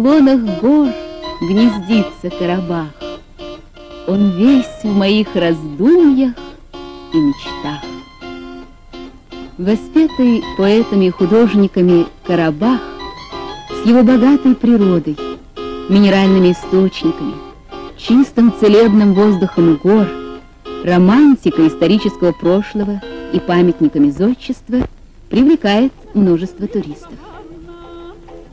склонах гор гнездится Карабах. Он весь в моих раздумьях и мечтах. Воспетый поэтами и художниками Карабах с его богатой природой, минеральными источниками, чистым целебным воздухом гор, романтикой исторического прошлого и памятниками зодчества привлекает множество туристов.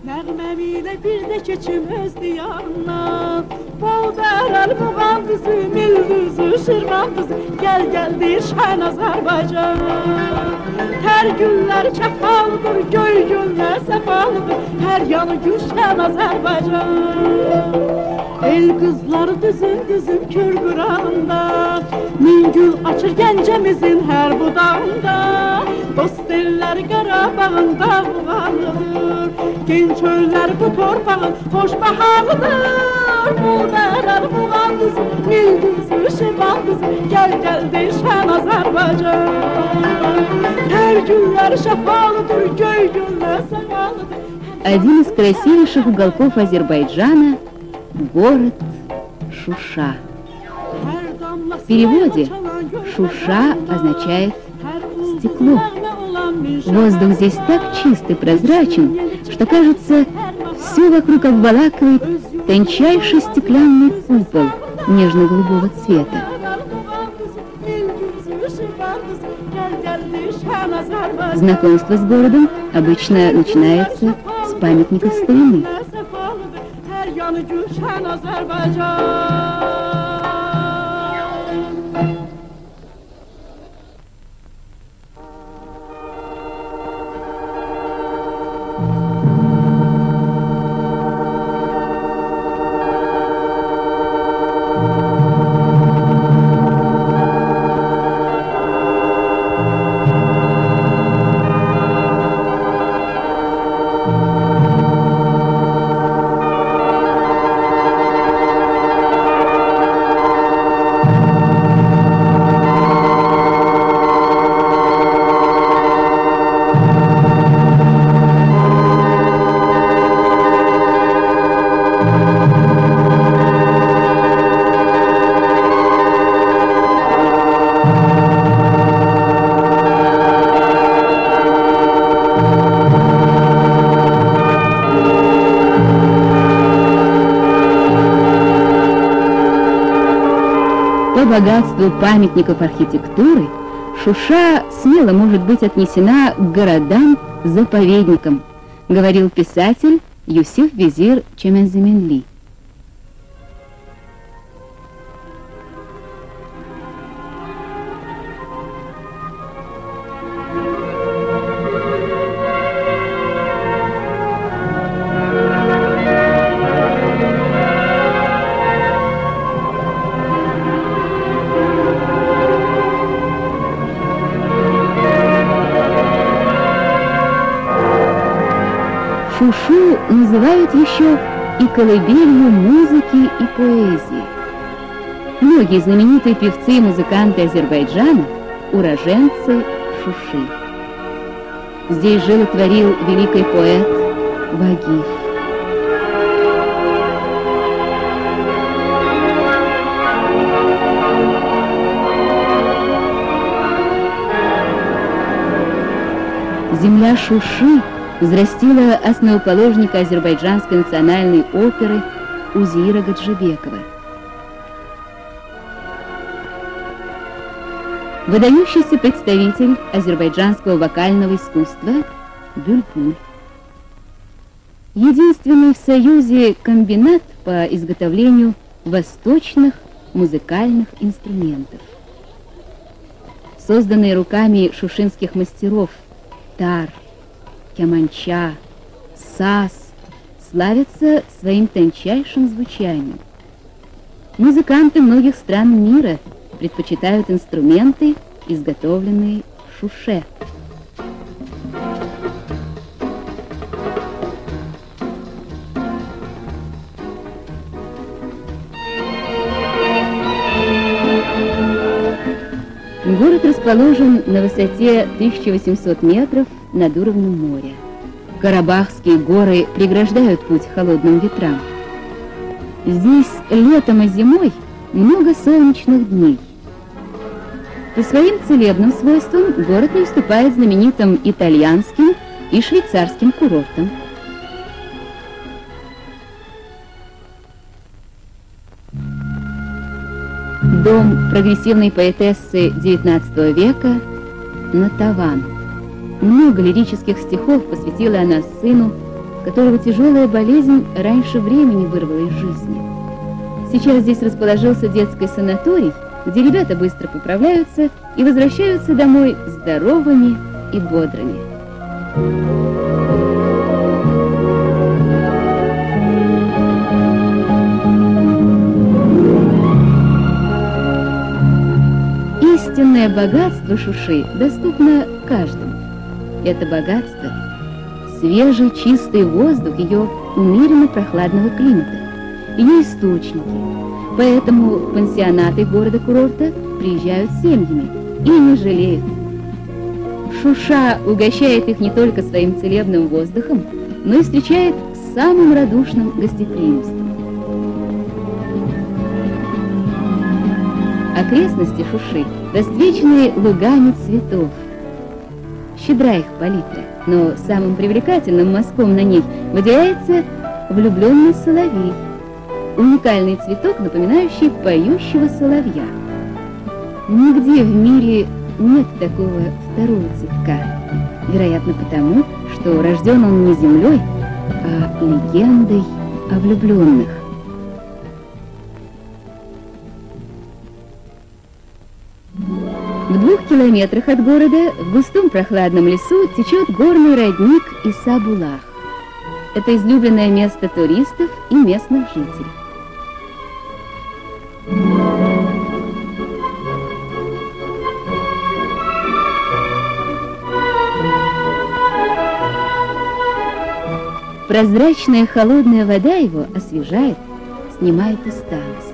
Nəğməminə bir də keçim öz diyandan Poldaral muğan qızı, milqızı, şirvan qızı Gəl gəldi şən Azərbaycan Hər günlər kəfalıdır, göy günlər səfalıdır Hər yanı gülşən Azərbaycan El qızları düzüm düzüm kür qıranda Mingül açır gəncəmizin hər budağında. Dost elləri Qarabağın dağlarıdır Genç çöllər bu torpağın xoş baharıdır Bul bərər buğan düzü, mil düzü, şivan düzü Gəl gəl deyişən Azərbaycan Hər güllər şəfalıdır, göy güllər səfalıdır Один из красивейших уголков Азербайджана – город Шуша. В переводе «Шуша» означает «стекло». Воздух здесь так чист и прозрачен, что, кажется, все вокруг обволакивает тончайший стеклянный купол нежно-голубого цвета. Знакомство с городом обычно начинается с памятников старины. По богатству памятников архитектуры Шуша смело может быть отнесена к городам-заповедникам, говорил писатель Юсиф Визир Чеменземенли. Шушу называют еще и колыбелью музыки и поэзии. Многие знаменитые певцы и музыканты Азербайджана – уроженцы Шуши. Здесь жил и творил великий поэт Вагиф. Земля Шуши взрастила основоположника азербайджанской национальной оперы Узира Гаджибекова. Выдающийся представитель азербайджанского вокального искусства Бюльбуль. Единственный в Союзе комбинат по изготовлению восточных музыкальных инструментов. Созданные руками шушинских мастеров Тар, Кяманча, Сас славятся своим тончайшим звучанием. Музыканты многих стран мира предпочитают инструменты, изготовленные в Шуше. Город расположен на высоте 1800 метров над уровнем моря. Карабахские горы преграждают путь холодным ветрам. Здесь летом и зимой много солнечных дней. По своим целебным свойствам город не уступает знаменитым итальянским и швейцарским курортам. Дом прогрессивной поэтессы XIX века Натаван. Много лирических стихов посвятила она сыну, которого тяжелая болезнь раньше времени вырвала из жизни. Сейчас здесь расположился детский санаторий, где ребята быстро поправляются и возвращаются домой здоровыми и бодрыми. Истинное богатство Шуши доступно каждому. Это богатство – свежий чистый воздух ее умеренно прохладного климата, ее источники. Поэтому пансионаты города-курорта приезжают семьями и не жалеют. Шуша угощает их не только своим целебным воздухом, но и встречает самым радушным гостеприимством. Окрестности Шуши расцвечены лугами цветов. Щедра их палитра, но самым привлекательным мазком на ней выделяется влюбленный соловей, уникальный цветок, напоминающий поющего соловья. Нигде в мире нет такого второго цветка, вероятно потому, что рожден он не землей, а легендой о влюбленных. Двух километрах от города в густом прохладном лесу течет горный родник Исабулах. Это излюбленное место туристов и местных жителей. Прозрачная холодная вода его освежает, снимает усталость.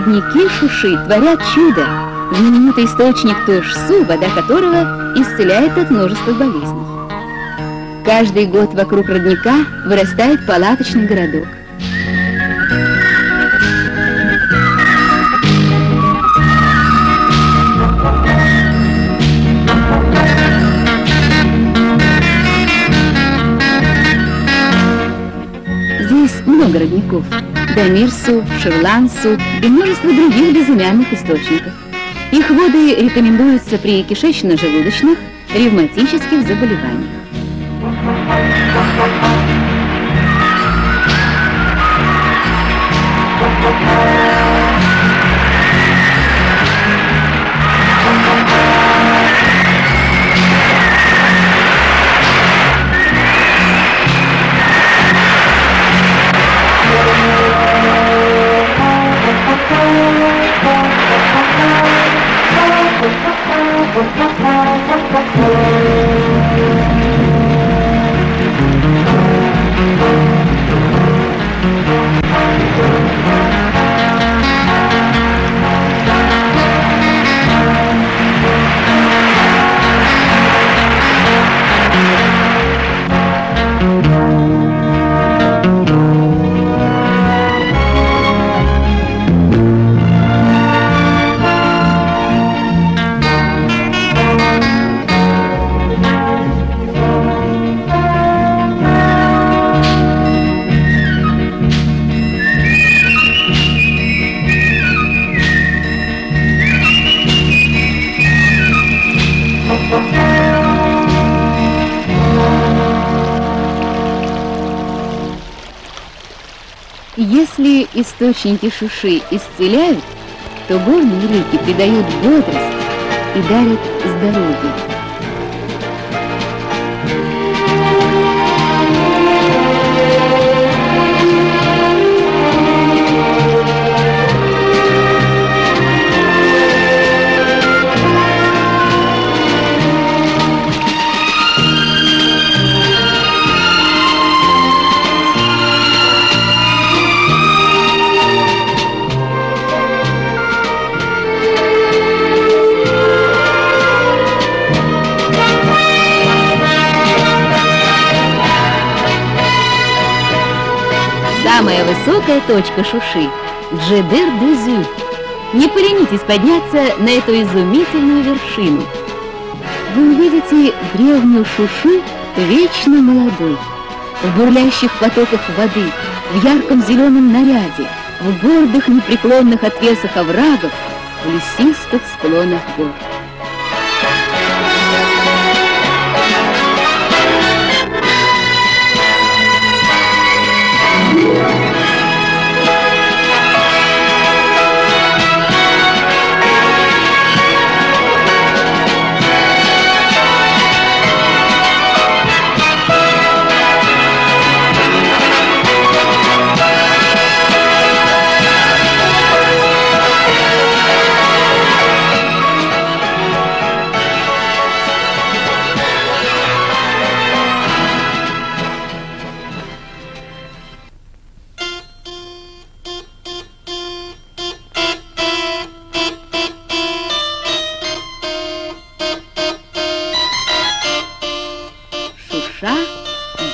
Родники Шуши творят чудо. Знаменитый источник Тушсу, вода которого исцеляет от множества болезней. Каждый год вокруг родника вырастает палаточный городок. Здесь много родников. Дамирсу, Ширлансу и множество других безымянных источников. Их воды рекомендуются при кишечно-желудочных, ревматических заболеваниях. Если источники Шуши исцеляют, то горные реки придают бодрость и дарят здоровье. Самая высокая точка Шуши – Джедыр-Дезю. Не поленитесь подняться на эту изумительную вершину. Вы увидите древнюю Шушу вечно молодой, в бурлящих потоках воды, в ярком зеленом наряде, в гордых непреклонных отвесах оврагов, в лесистых склонах гор.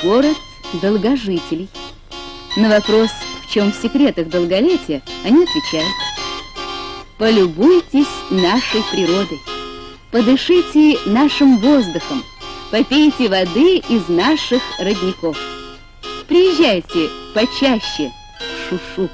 Город долгожителей. На вопрос, в чем секрет их долголетия, они отвечают. Полюбуйтесь нашей природой, подышите нашим воздухом, попейте воды из наших родников. Приезжайте почаще в Шушу.